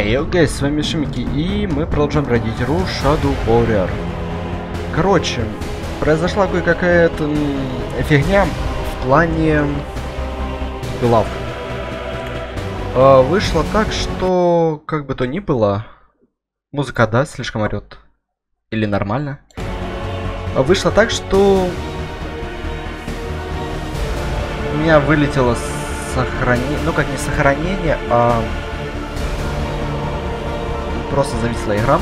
Хей, hey, гайс, с вами Шимики, и мы продолжаем бродить игру Shadow Warrior. Короче, произошла кое-какая-то фигня в плане глав. А, вышло так, что, как бы то ни было, музыка, да, слишком орет. Или нормально. А вышло так, что у меня вылетело сохранение, ну как не сохранение, а просто зависла игра.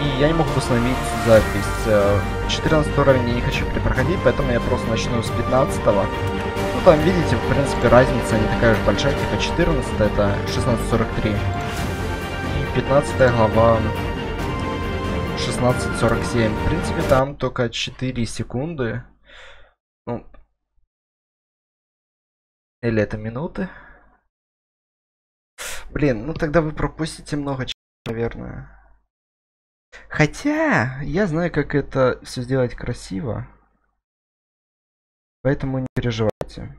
И я не мог установить запись. 14 уровень я не хочу перепроходить, поэтому я просто начну с 15 -го. Ну там видите, в принципе, разница не такая уж большая, типа 14 это 16.43. И 15 глава 16.47. В принципе, там только 4 секунды. Ну, или это минуты? Блин, ну тогда вы пропустите много наверное. Хотя, я знаю, как это все сделать красиво. Поэтому не переживайте.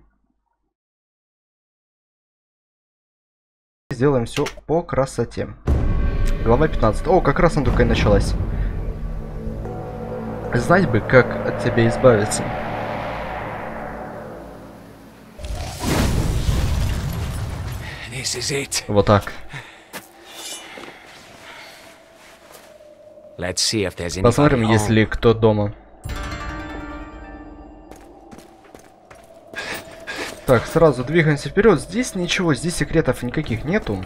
Сделаем все по красоте. Глава 15. О, как раз она только и началась. Знать бы, как от тебя избавиться. Вот так. Посмотрим, есть ли кто дома. Так, сразу двигаемся вперед. Здесь ничего, здесь секретов никаких нету.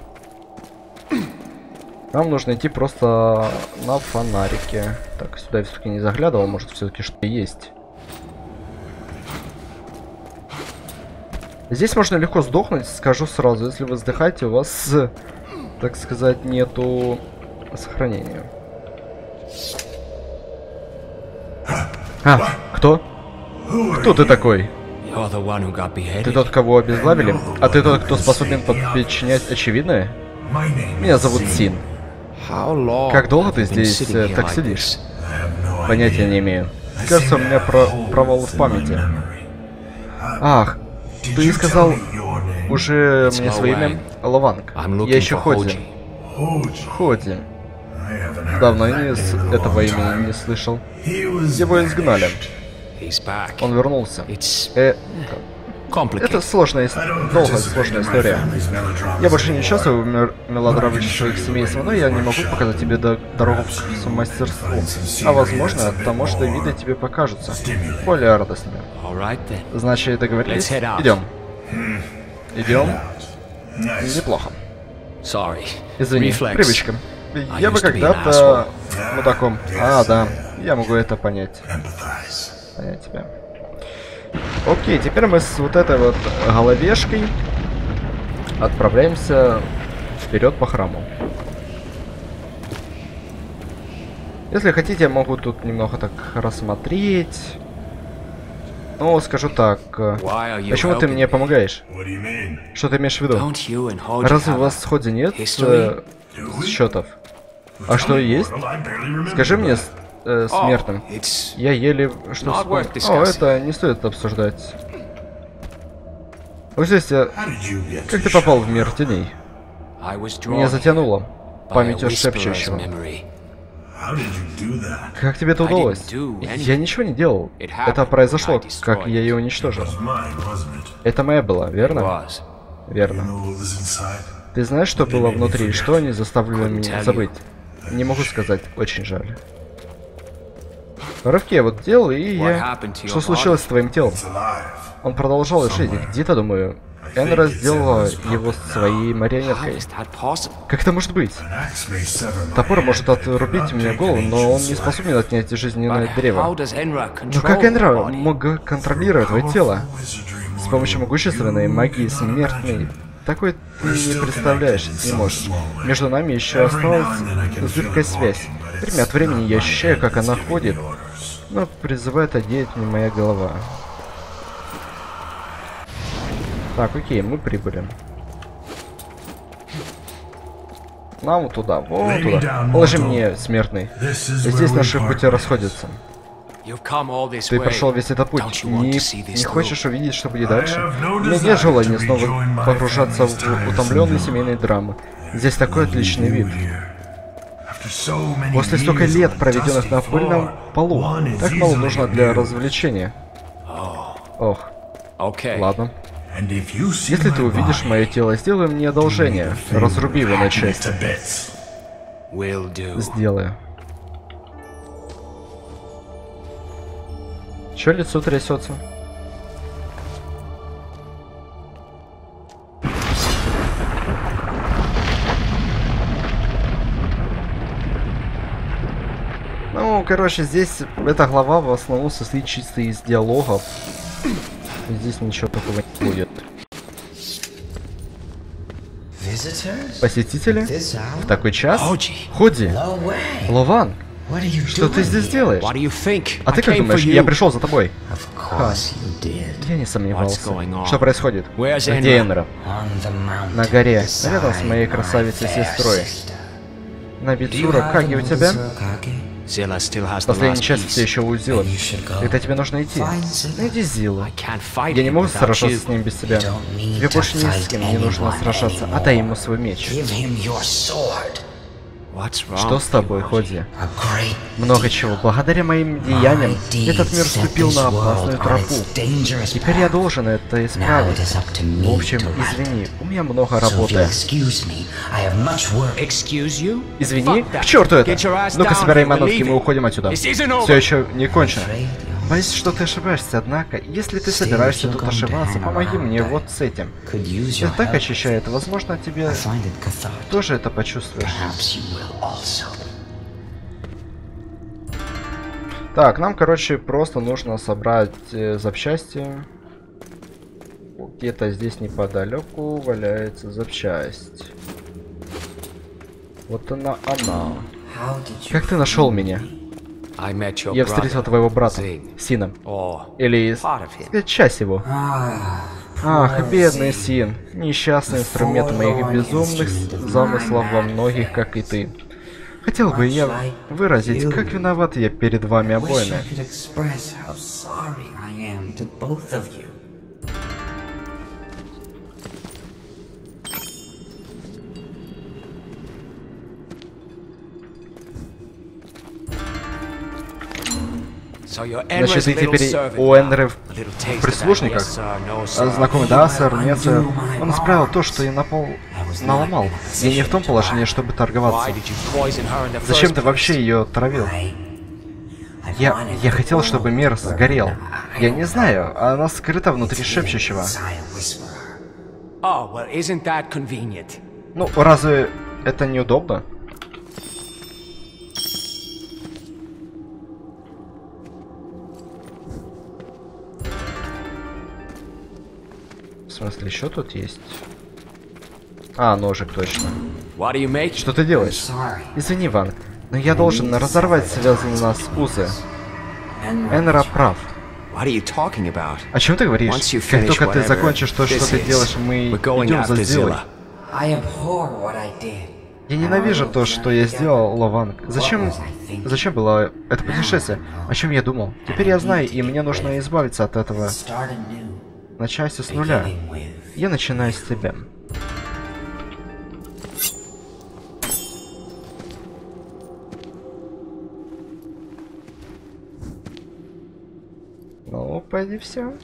Нам нужно идти просто на фонарике. Так, сюда я все-таки не заглядывал, может все-таки что-то есть. Здесь можно легко сдохнуть, скажу сразу. Если вы вздыхаете, у вас, так сказать, нету сохранения. А, кто? Кто ты такой? Ты тот, кого обезглавили? А ты тот, кто способен подчинять очевидное? Меня зовут Син. Как долго ты здесь э, так сидишь? Понятия не имею. Кажется, у меня про провал в памяти. Ах, ты сказал уже мне свое имя? Лаванг. Я еще Ходи. Ходи. Давно я не этого имени не слышал. Его изгнали. Он вернулся. Э, это сложная, долгая, сложная история. Я больше не участвую в мелодраматических семействах, но я не могу показать тебе дорогу к мастерству. А возможно, от того, что виды тебе покажутся более радостными. Значит, договорились? Идем. Идем? Неплохо. Извини, привычка. Я бы когда-то мудаком. А, да, я могу это понять. Понять тебя. Окей, теперь мы с вот этой вот головешкой отправляемся вперед по храму. Если хотите, я могу тут немного так рассмотреть. Ну, скажу так. Почему ты мне помогаешь? Что ты имеешь в виду? Разве у вас в сходе нет э, счетов? А что есть? Скажи мне, э, смертным. Я еле что вспомнил. О, это не стоит обсуждать. Вот здесь я... Как ты попал в мир теней? Меня затянуло памятью шепчущего. Как тебе это удалось? Я ничего не делал. Это произошло, как я ее уничтожил. Это моя была, верно? Верно. Ты знаешь, что было внутри, что они заставили меня забыть? Не могу сказать, очень жаль. Рывки я вот делал, и я... Что случилось с твоим телом? Он продолжал жить. Где-то, думаю, Энра сделала его своей марионеткой. Как это может быть? Топор может отрубить мне голову, но он не способен отнять жизненное древо. Но как Энра мог контролировать твое тело? С помощью могущественной магии смертной такой ты не представляешь, не можешь. Между нами еще осталась зыбкая связь. Время от времени я ощущаю, как она ходит, но призывает одеть мне моя голова. Так, окей, мы прибыли. Нам вот туда, вот туда. Положи мне, смертный. Здесь наши пути расходятся. Ты прошел весь этот путь. Не, не хочешь увидеть, что будет дальше? У меня нет желания снова погружаться в утомленные семейные драмы. Здесь такой отличный вид. После столько лет, проведенных на пыльном полу, так мало нужно для развлечения. Ох. Ладно. Если ты увидишь мое тело, сделай мне одолжение. Разруби его на части. Сделаю. Чё лицо трясется? Ну, короче, здесь эта глава в основном состоит чисто из диалогов. Здесь ничего такого не будет. Посетители? В такой час? Ходи! Лован! Что ты здесь делаешь? А ты как думаешь, я пришел за тобой? Ха. Я не сомневался. Что происходит? Где Энра? На горе, рядом с моей красавицей-сестрой. Набицура, как у тебя? Последняя часть все еще у Зила. Тогда тебе нужно идти. Найди Зилу. Я не могу сражаться с ним без тебя. Тебе больше ни с кем не нужно сражаться. Отдай ему свой меч. Что с тобой, Ходи? Много чего. Благодаря моим деяниям этот мир вступил на опасную тропу. Теперь я должен это исправить. В общем, извини, у меня много работы. Извини? К черту это! Ну-ка, собирай манутки, мы уходим отсюда. Все еще не кончено. Боюсь, что ты ошибаешься, однако, если ты собираешься тут ошибаться, помоги мне вот с этим. Это так очищает, возможно, тебе тоже это почувствуешь. Так, нам, короче, просто нужно собрать э, запчасти. Где-то здесь неподалеку валяется запчасть. Вот она, она. Как ты нашел меня? Я встретил твоего брата, Сина. Или часть его. Ах, бедный Син. Несчастный инструмент моих безумных замыслов во многих, как и ты. Хотел бы я выразить, как виноват я перед вами обоими. Значит, ты теперь у Энры в прислужниках? А, знакомый, да, сэр, нет, сэр. Он исправил то, что я напол... наломал. Я не в том положении, чтобы торговаться. Зачем ты вообще ее травил? Я, я хотел, чтобы мир сгорел. Я не знаю, она скрыта внутри шепчущего. Ну, разве это неудобно? Смысле, еще тут есть? А, ножик, точно. Что ты делаешь? Извини, Ван, но я должен разорвать связанные нас узы. Энра прав. О чем ты говоришь? Как только ты закончишь то, что ты делаешь, мы идем за Зилой. Я ненавижу то, что я сделал, Лаванг. Зачем... Зачем было это путешествие? О чем я думал? Теперь я знаю, и мне нужно избавиться от этого начать с нуля. Я начинаю с тебя. Ну, пойди все.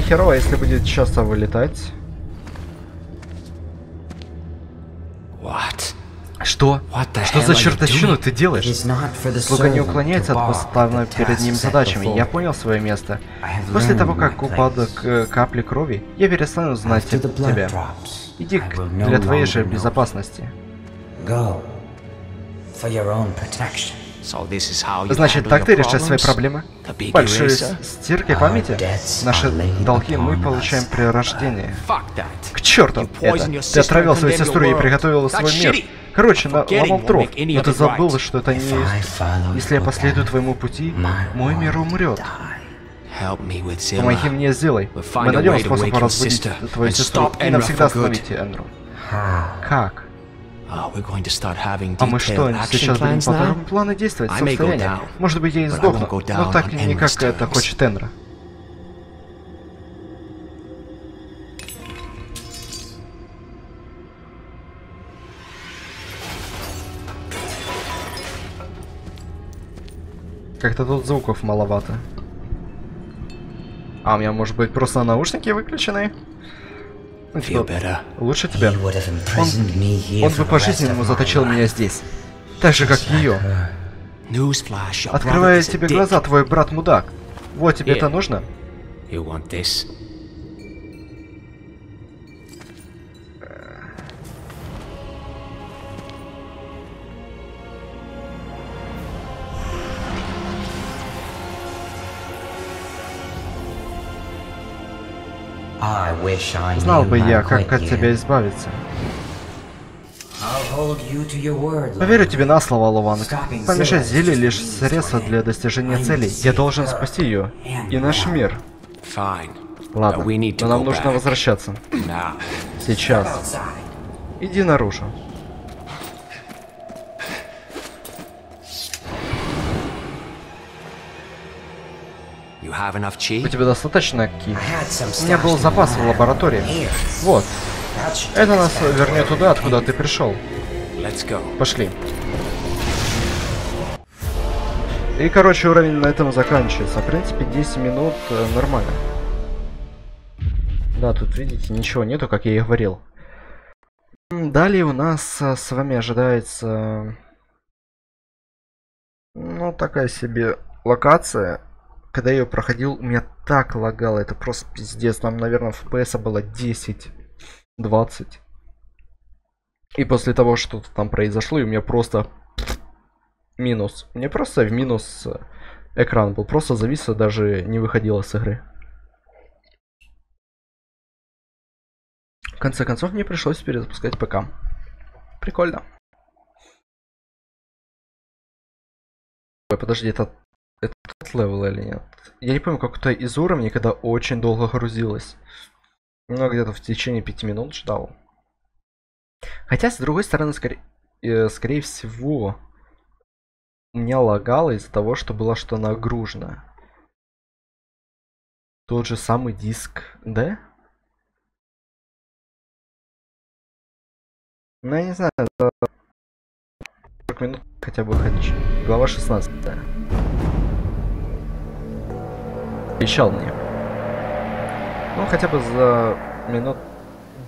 Самое херово, если будет часто вылетать. What? Что? Что за чертовщину ты делаешь? Слуга не уклоняется от поставленной перед ним задачами. Я понял свое место. После того, как упадок э, капли крови, я перестану знать тебя. Иди для твоей же безопасности. Значит, так ты решаешь свои проблемы? Большой стиркой памяти? Наши долги мы получаем при рождении. К черту это! Ты отравил свою сестру и приготовил свой мир. Короче, на, ломал дров, но ты забыл, что это не есть. Если я последую твоему пути, мой мир умрет. Помоги мне, сделай. Мы найдем способ разбудить твою сестру и навсегда остановить Эндру. Как? А мы что, сейчас будем по планы действовать? Состояние. Может быть, я и сдохну, но так не как это хочет Энра. Как-то тут звуков маловато. А, у меня может быть просто наушники выключены? Лучше тебя. Он, он бы по-жизненному заточил меня здесь. Так же, как ее. Открывает тебе глаза, твой брат мудак. Вот тебе это нужно? Знал бы я, как от тебя избавиться. Поверю тебе на слово, Луван. Помешать зелье лишь средство для достижения целей. Я должен спасти ее. И наш мир. Ладно, но нам нужно возвращаться. Сейчас. Иди наружу. У тебя достаточно ки? У меня был запас в лаборатории. Вот. Это нас вернет туда, откуда ты пришел. Пошли. И, короче, уровень на этом заканчивается. В принципе, 10 минут э, нормально. Да, тут, видите, ничего нету, как я и говорил. Далее у нас э, с вами ожидается... Ну, такая себе локация когда я ее проходил, у меня так лагало, это просто пиздец. Там, наверное, FPS было 10, 20. И после того, что там произошло, и у меня просто минус. Мне просто в минус экран был. Просто завис, даже не выходило с игры. В конце концов, мне пришлось перезапускать ПК. Прикольно. Ой, подожди, это это тот level или нет? Я не помню, какой-то из уровней, когда очень долго грузилось. Ну, где-то в течение пяти минут ждал. Хотя, с другой стороны, скорее, э, скорее всего, у меня лагало из-за того, что было что нагружено. Тот же самый диск, да? Ну, я не знаю, 40 минут хотя бы хочу. Глава 16. Обещал мне. Ну, хотя бы за минут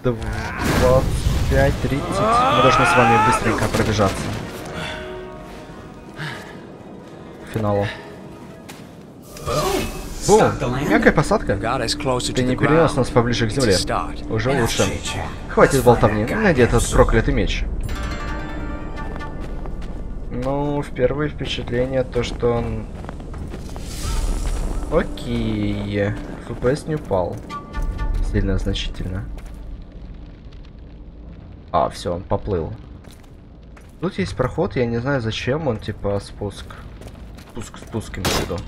25-30 мы должны с вами быстренько пробежаться. Финалу. Бум! Мягкая посадка. Ты не перенес нас поближе к земле. Уже лучше. Хватит болтовни. Найди этот проклятый меч. Ну, в первое впечатление то, что он Окей. FPS не упал. Сильно значительно. А, все, он поплыл. Тут есть проход, я не знаю зачем он, типа спуск. Спуск, спуск в виду.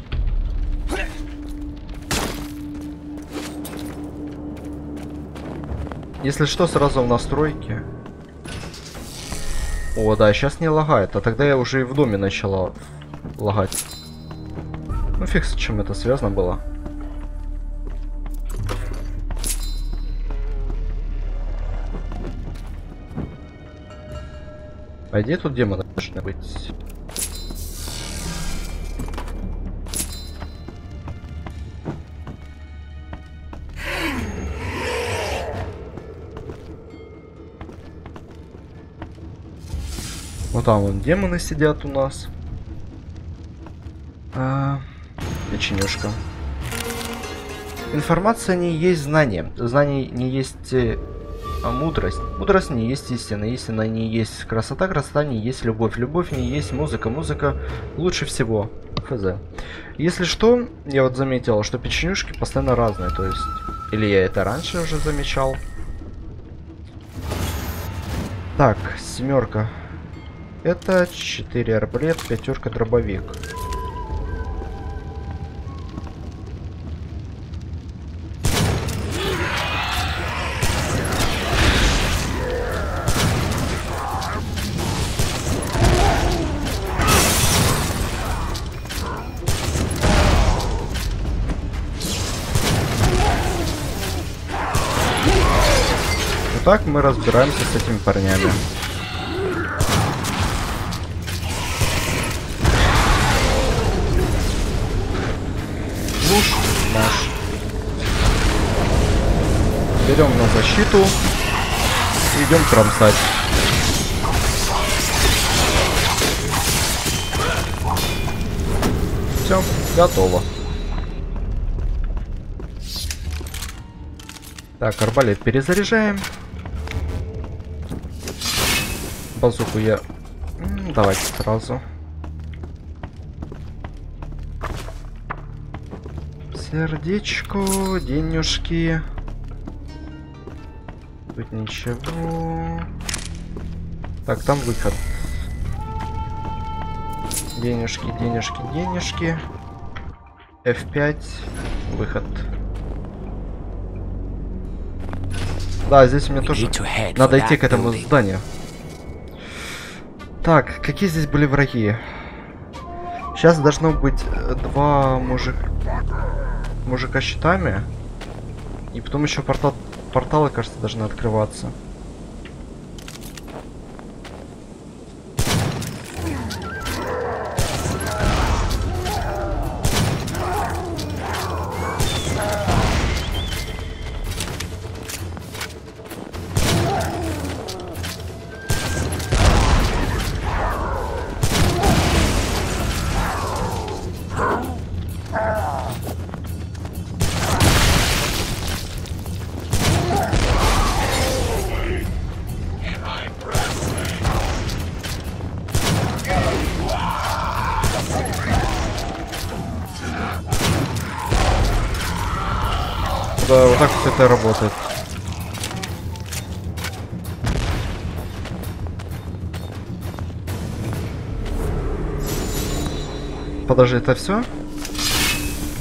Если что, сразу в настройки. О, да, сейчас не лагает, а тогда я уже и в доме начала лагать. Ну фиг с чем это связано было. А где тут демоны должны быть? Вот там вон демоны сидят у нас. А печенюшка. Информация не есть знание. Знание не есть э, а мудрость. Мудрость не есть истина. Истина не есть красота. Красота не есть любовь. Любовь не есть музыка. Музыка лучше всего. хз. Если что, я вот заметил, что печенюшки постоянно разные, то есть... Или я это раньше уже замечал. Так, семерка. Это 4 арбалет, пятерка дробовик. Мы разбираемся с этими парнями. Луж наш. Берем на защиту. Идем кромсать. Все, готово. Так, арбалет перезаряжаем. Базуку я... Давайте сразу. Сердечко, денежки. Тут ничего. Так, там выход. Денежки, денежки, денежки. F5. Выход. Да, здесь мне тоже надо идти к этому зданию. Так, какие здесь были враги? Сейчас должно быть э, два мужик... мужика щитами. И потом еще портал... порталы, кажется, должны открываться. Вот так все это работает. Подожди, это все?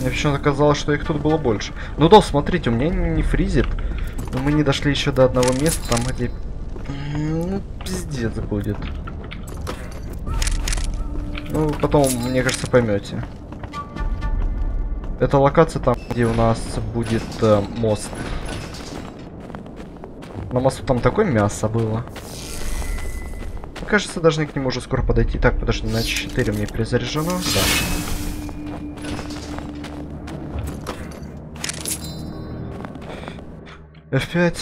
Мне почему-то казалось, что их тут было больше. Ну да, смотрите, у меня не фризит. Но мы не дошли еще до одного места, там где... Ну, пиздец будет. Ну, потом, мне кажется, поймете. Это локация там, где у нас будет э, мост. На мосту там такое мясо было. Мне кажется, должны к нему уже скоро подойти. Так, подожди, на 4 мне перезаряжено. Да. F5.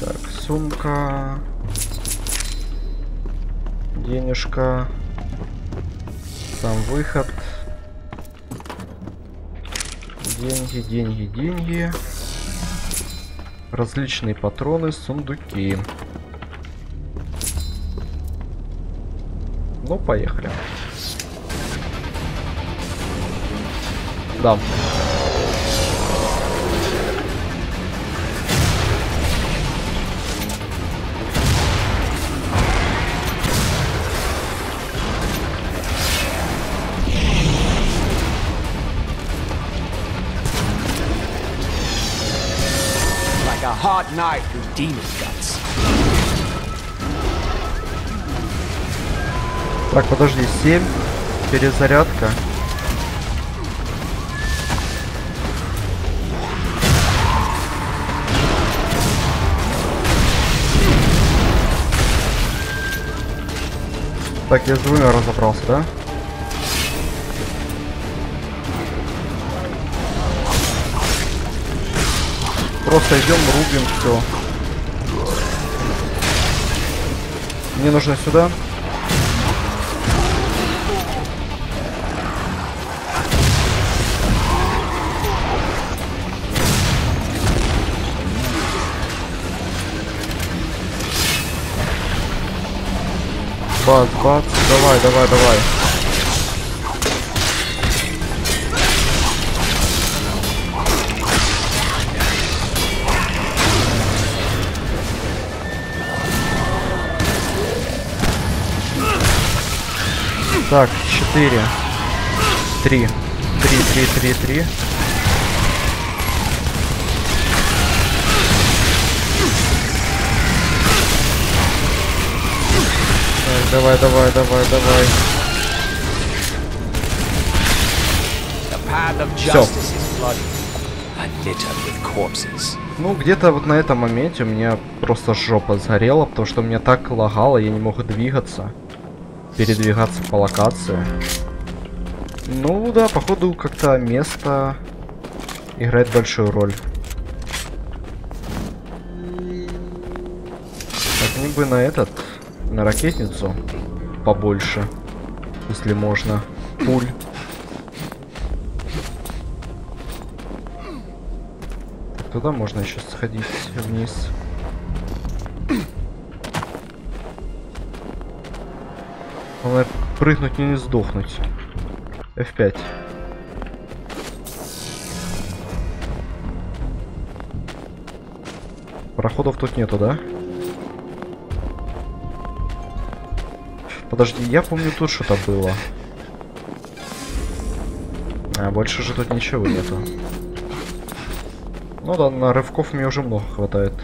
Так, сумка денежка. Сам выход. Деньги, деньги, деньги. Различные патроны, сундуки. Ну, поехали. Да. Hard knife through demon guts. Так, подожди, 7. Перезарядка. Так, я с двумя разобрался, да? Просто идем, рубим, все. Мне нужно сюда. Бац, бац. Давай, давай, давай. Так, четыре. Три. Три, три, три, три. Так, давай, давай, давай, давай. Все. Ну, где-то вот на этом моменте у меня просто жопа сгорела, потому что меня так лагало, я не мог двигаться передвигаться по локации. Ну да, походу как-то место играет большую роль. Мне бы на этот, на ракетницу побольше, если можно. Пуль. Туда можно еще сходить вниз. Главное прыгнуть и не сдохнуть. F5. Проходов тут нету, да? Подожди, я помню тут что-то было. А, больше же тут ничего нету. Ну да, на рывков мне уже много хватает.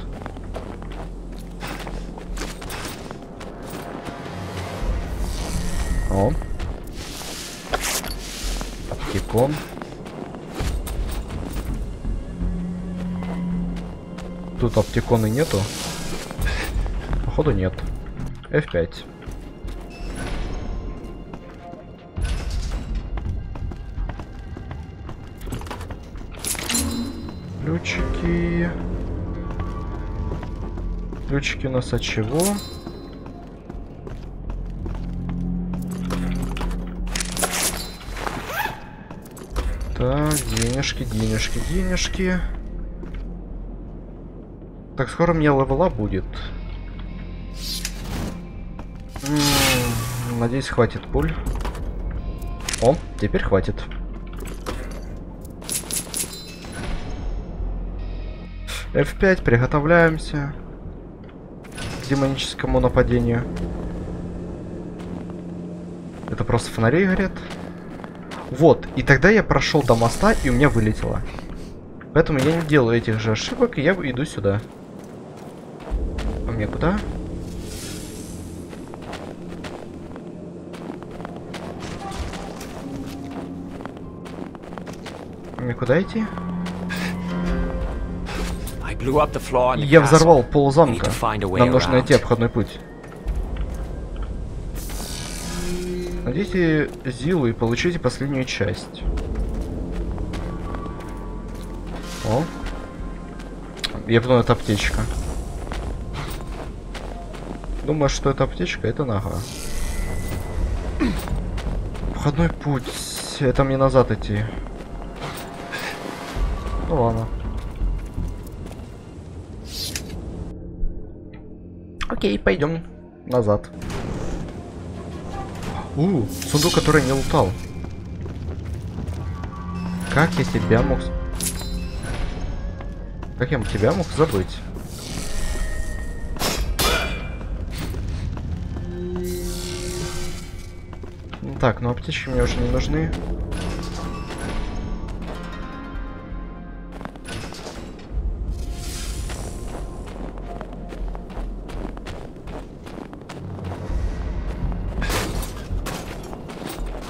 Аптекона нету. Походу нет. F5. Ключики. Ключики у нас от чего? Так, денежки, денежки, денежки. Так, скоро мне левела будет. Надеюсь, хватит пуль. О, теперь хватит. F5, приготовляемся к демоническому нападению. Это просто фонари горят. Вот, и тогда я прошел до моста, и у меня вылетело. Поэтому я не делаю этих же ошибок, и я иду сюда. А мне куда? Мне куда идти? Я взорвал пол замка. Нам нужно найти обходной путь. Найдите Зилу и получите последнюю часть. О. Я думаю, это аптечка. Думаю, что это аптечка, это нога. Входной путь. Это мне назад идти. Ну ладно. Окей, пойдем назад. У, сундук, который не лутал. Как я тебя мог... Как я тебя мог забыть? Так, ну аптечки мне уже не нужны.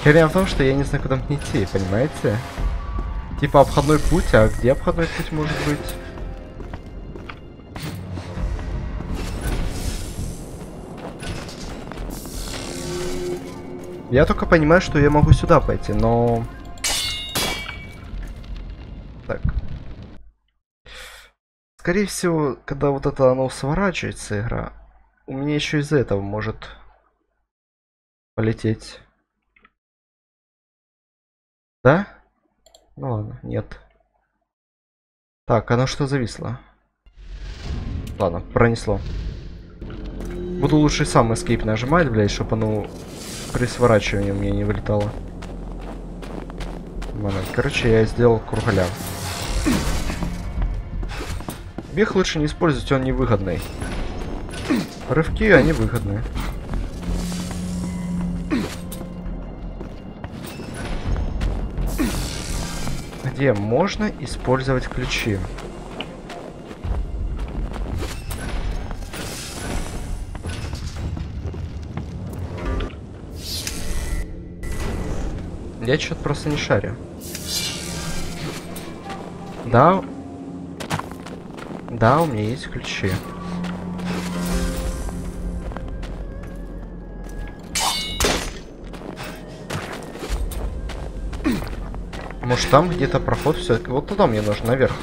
Херня в том, что я не знаю, куда мне идти, понимаете? Типа обходной путь, а где обходной путь может быть? Я только понимаю, что я могу сюда пойти, но... Так. Скорее всего, когда вот это оно сворачивается, игра, у меня еще из-за этого может полететь да? Ну ладно, нет. Так, оно что зависло? Ладно, пронесло. Буду лучше сам escape нажимать, блядь, чтобы оно при сворачивании меня не вылетало. Момент. Короче, я сделал кругаля. Бег лучше не использовать, он невыгодный. Рывки, они выгодные. Где можно использовать ключи? Я что-то просто не шарю. Да. Да, у меня есть ключи. Может там где-то проход все-таки. Вот туда мне нужно, наверх.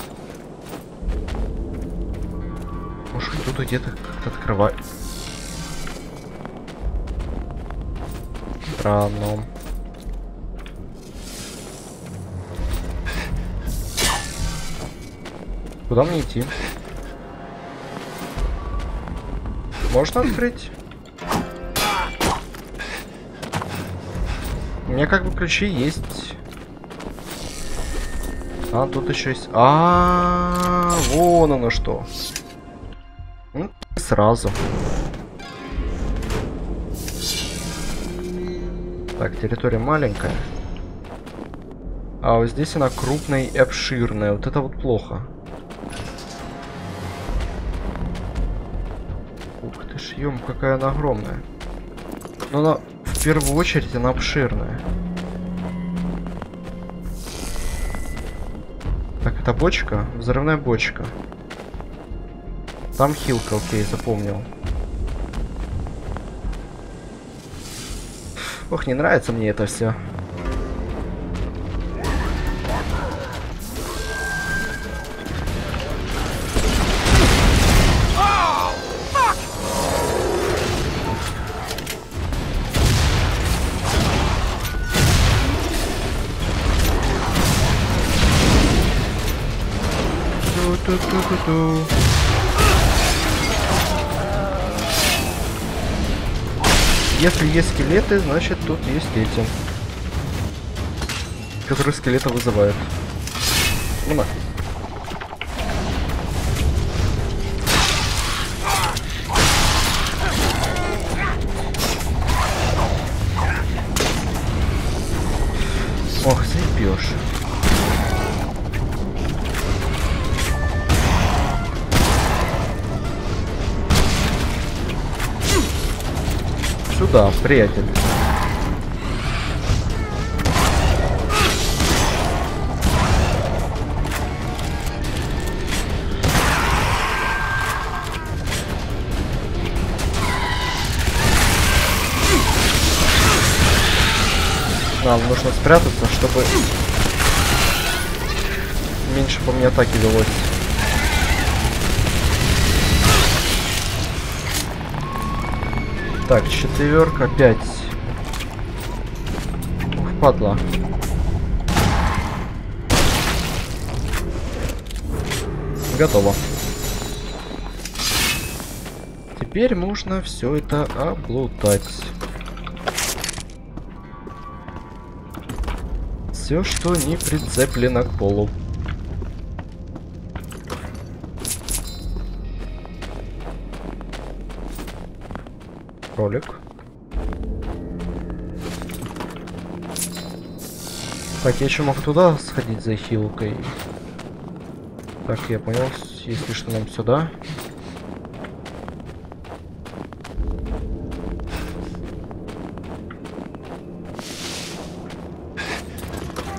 Может тут где-то как-то открывать. Странно. Куда мне идти? Можно открыть? У меня как бы ключи есть. А, тут еще есть... А, -а, -а вон оно что. Ну, сразу. Так, территория маленькая. А вот здесь она крупная и обширная. Вот это вот плохо. Ем, какая она огромная. Но она в первую очередь она обширная. Так, это бочка? Взрывная бочка. Там хилка, окей, запомнил. Ох, не нравится мне это все. Если есть скелеты, значит тут есть эти. Которые скелета вызывают. Ну на. Приятель. Нам нужно спрятаться, чтобы меньше по мне атаки велось. Так, четверка, пять. Ух, падла. Готово. Теперь можно все это облутать. Все, что не прицеплено к полу. Кролик. Так, я еще могу туда сходить за хилкой. Так, я понял, если что, нам сюда.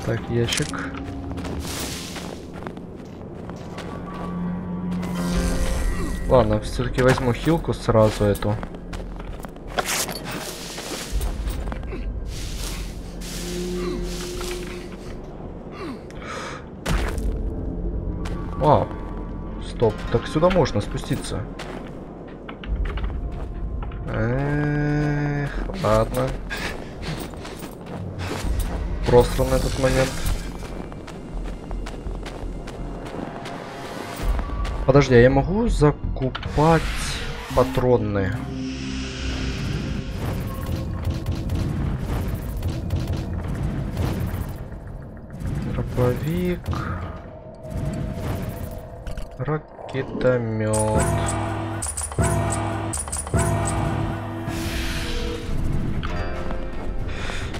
Так, ящик. Ладно, все-таки возьму хилку сразу эту. сюда можно спуститься. Эх, ладно. на этот момент. Подожди, а я могу закупать патроны? Дробовик. Рак Ракетомет.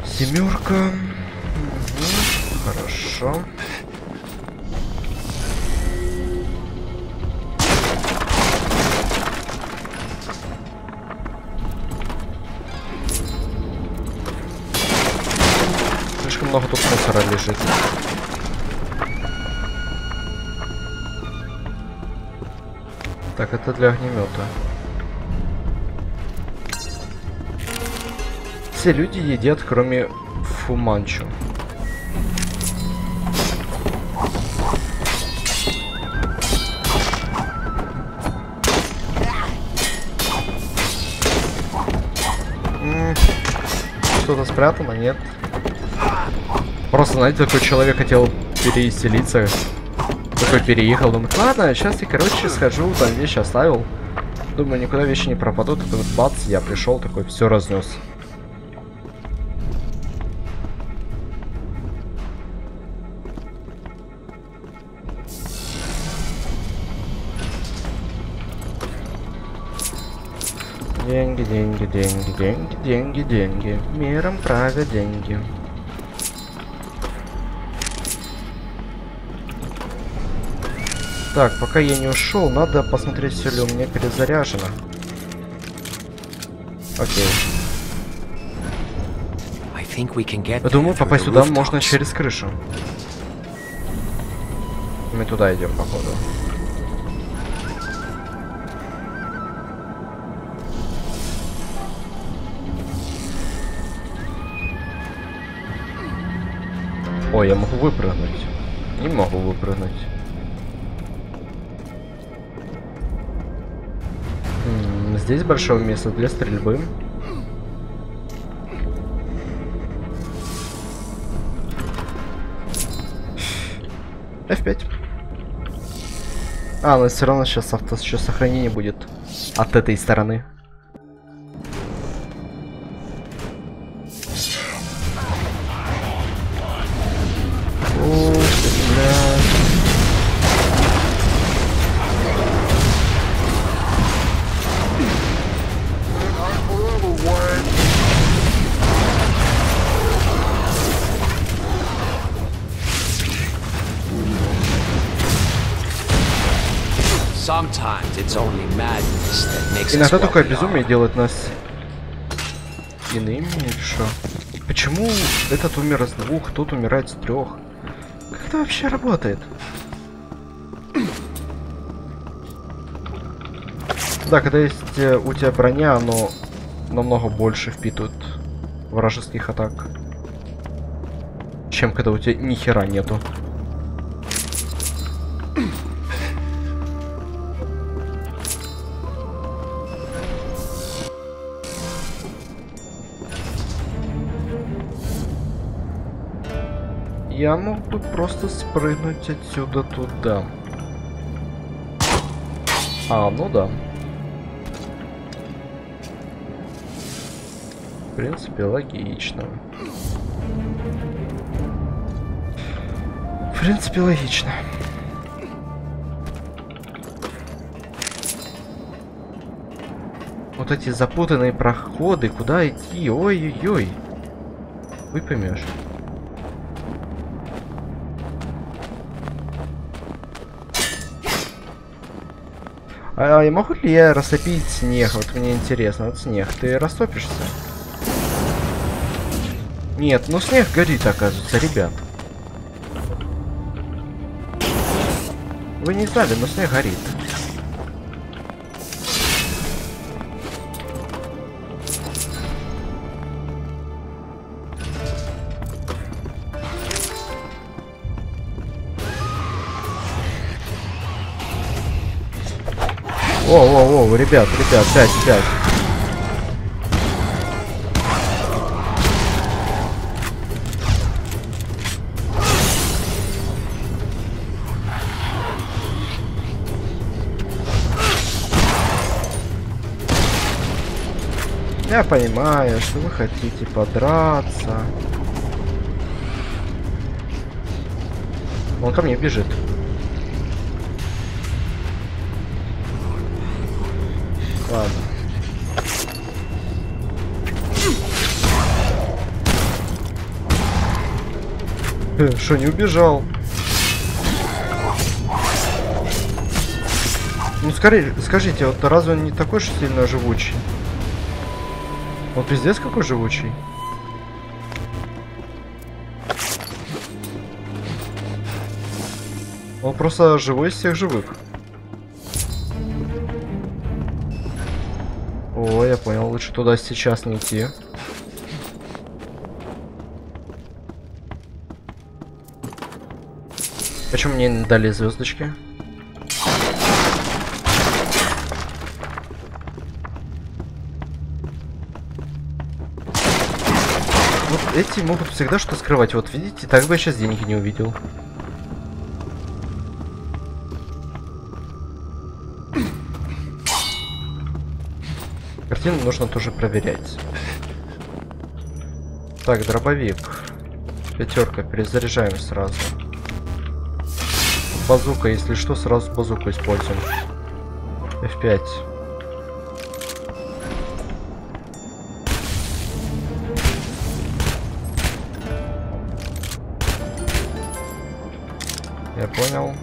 Семерка. Угу. Хорошо. Слишком много тут мусора лежит. Так, это для огнемета. Все люди едят, кроме Фуманчу. Что-то спрятано? Нет. Просто, знаете, такой человек хотел переселиться. Такой переехал, думает, ладно, сейчас я, короче, схожу, там вещи оставил. Думаю, никуда вещи не пропадут. И вот бац, я пришел, такой, все разнес. Деньги, деньги, деньги, деньги, деньги, деньги. Миром правят деньги. Так, пока я не ушел, надо посмотреть, все ли у меня перезаряжено. Окей. Я думаю, попасть сюда можно через крышу. Мы туда идем, походу. Ой, я могу выпрыгнуть. Не могу выпрыгнуть. Здесь большое место для стрельбы. F5. А, но все равно сейчас авто еще сохранение будет от этой стороны. Иногда такое безумие делает нас иными или что? Почему этот умер с двух, тот умирает с трех? Как это вообще работает? Да, когда есть э, у тебя броня, оно намного больше впитывает вражеских атак. Чем когда у тебя ни хера нету. Я мог бы просто спрыгнуть отсюда туда. А, ну да. В принципе, логично. В принципе, логично. Вот эти запутанные проходы, куда идти? Ой-ой-ой. Вы поймешь. А, а могу ли я растопить снег? Вот мне интересно, вот снег. Ты растопишься? Нет, ну снег горит, оказывается, ребят. Вы не знали, но снег горит. О, о, о, ребят, ребят, 5, 5. Я понимаю, что вы хотите подраться. Он ко мне бежит. что, не убежал? Ну, скорее, скажите, вот разве он не такой же сильно живучий? Он пиздец какой живучий. Он просто живой из всех живых. О, я понял, лучше туда сейчас не идти. Почему мне не дали звездочки? Вот эти могут всегда что скрывать. Вот видите, так бы я сейчас деньги не увидел. Картину нужно тоже проверять. Так, дробовик. Пятерка, перезаряжаем сразу. Базука, если что, сразу базуку используем. F5. Я понял.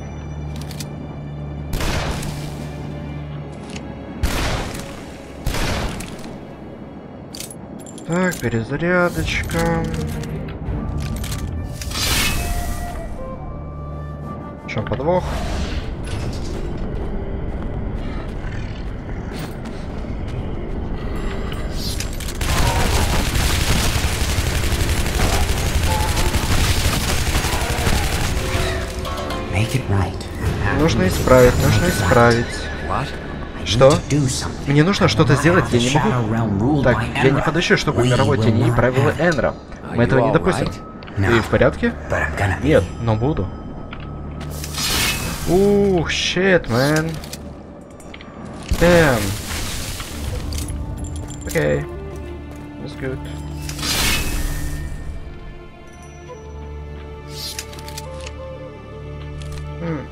Так, перезарядочка. Чем подвох? Нужно исправить, нужно исправить. Что? Мне нужно что-то сделать, я не могу... Так, я не подыщу, чтобы в мировой тени правила Энра. Мы этого не допустим. Ты в порядке? Нет, но буду. Ух, shit, man. Damn. Okay. That's good.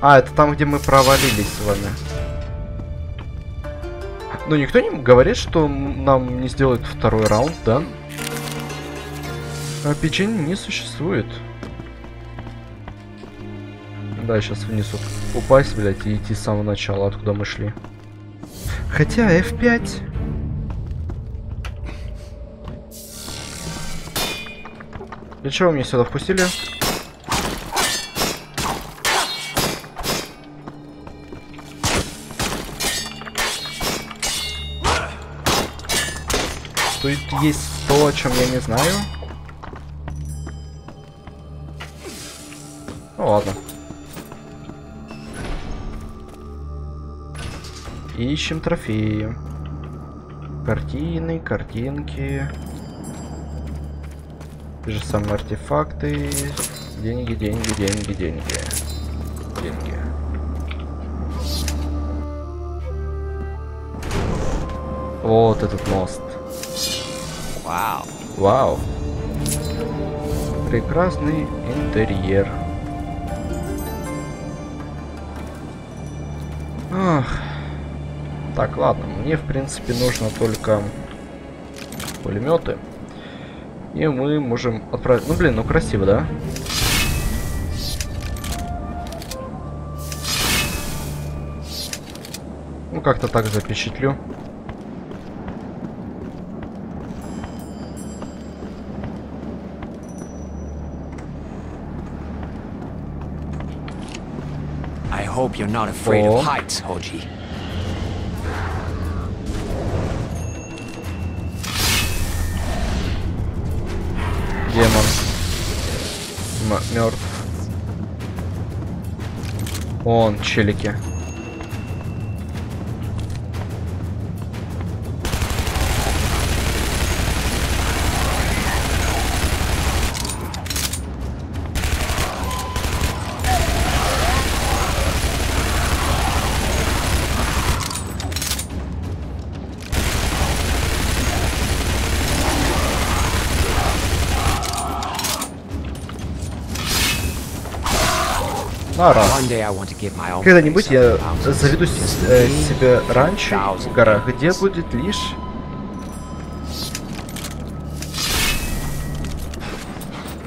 А, это там, где мы провалились с вами. Ну, никто не говорит, что нам не сделают второй раунд, да? А печенье не существует. Да, сейчас внесу упасть, блядь, и идти с самого начала, откуда мы шли. Хотя F5. Для чего меня сюда впустили? Тут есть то, о чем я не знаю. Ну ладно. Ищем трофеи. Картины, картинки. Те же самые артефакты. Деньги, деньги, деньги, деньги. Деньги. Вот этот мост. Вау. Вау. Прекрасный интерьер. Ах. Так, ладно, мне в принципе нужно только пулеметы. И мы можем отправить... Ну, блин, ну красиво, да? Ну, как-то так запечатлю. I hope you're not afraid of heights, Hoji. Мертв. Он, челики. Нара. Когда-нибудь я заведу э, себе раньше в горах, где будет лишь...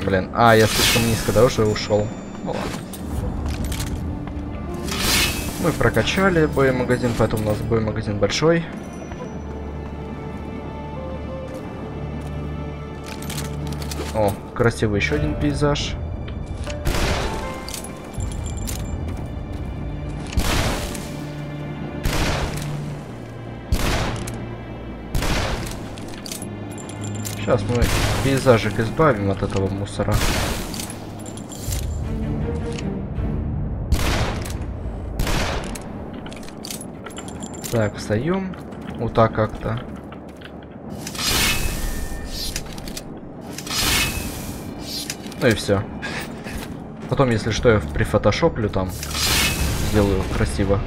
Блин, а, я слишком низко, да, уже ушел. Ну ладно. Мы прокачали боемагазин, поэтому у нас боемагазин большой. О, красивый еще один пейзаж. Сейчас мы пейзажик избавим от этого мусора. Так, встаем. Вот так как-то. Ну и все. Потом, если что, я прифотошоплю там. Сделаю красиво.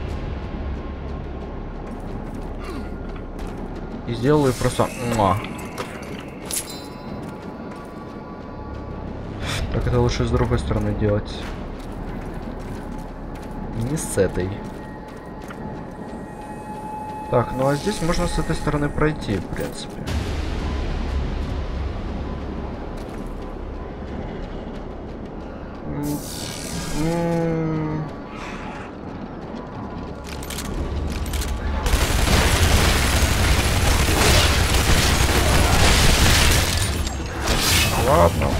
И сделаю просто... Так это лучше с другой стороны делать. Не с этой. Так, ну а здесь можно с этой стороны пройти, в принципе. Ладно.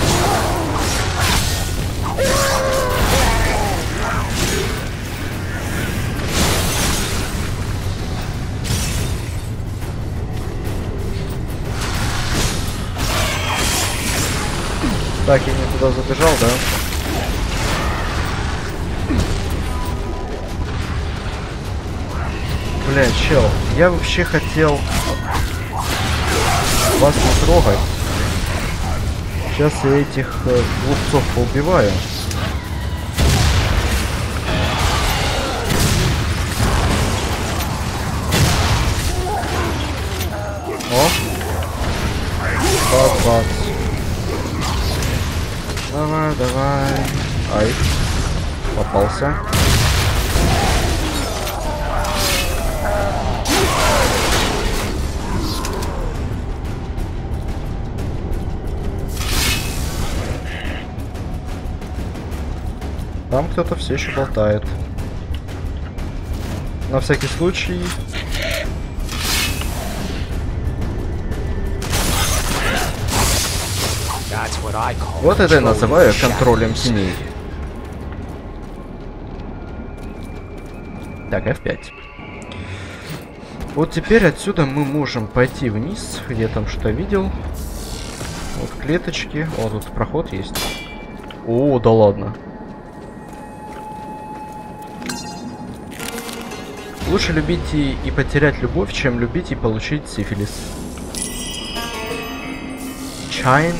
Так, я не туда забежал, да? Бля, чел, я вообще хотел вас не трогать. Сейчас я этих э, глупцов поубиваю. О! Бац-бац. Давай, давай. Ай. Попался. Там кто-то все еще болтает. На всякий случай. Вот это я называю контролем теней. Так, F5. Вот теперь отсюда мы можем пойти вниз. Где там что видел? Вот клеточки. О, тут проход есть. О, да ладно. Лучше любить и, и потерять любовь, чем любить и получить сифилис. Чайн.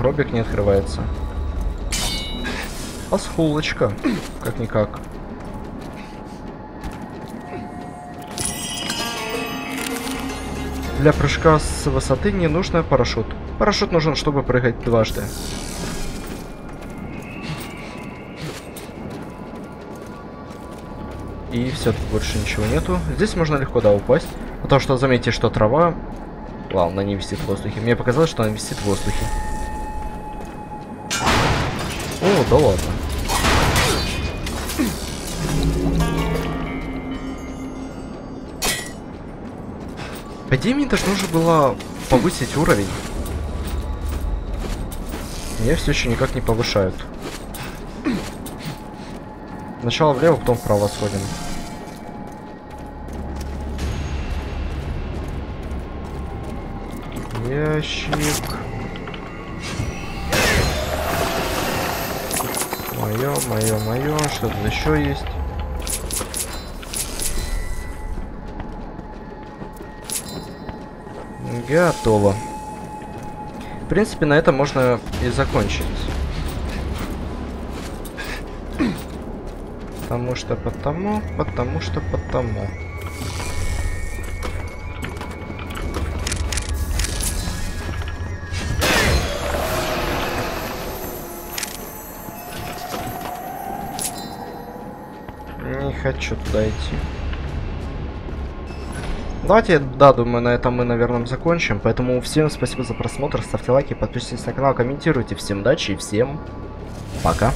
Гробик не открывается. Пасхулочка. Как-никак. Для прыжка с высоты не нужно парашют. Парашют нужен, чтобы прыгать дважды. И все, тут больше ничего нету. Здесь можно легко, да, упасть. Потому что заметьте, что трава... Ладно, она не висит в воздухе. Мне показалось, что она висит в воздухе. О, да ладно. По идее, мне должно же было повысить уровень. Меня все еще никак не повышают. Сначала влево, потом вправо сходим. Ящик. Мое, мое, мое. Что тут еще есть? Готово. В принципе, на этом можно и закончить. Потому что потому, потому что потому. Хочу туда идти. Давайте, да, думаю, на этом мы, наверное, закончим. Поэтому всем спасибо за просмотр, ставьте лайки, подписывайтесь на канал, комментируйте. Всем удачи и всем пока.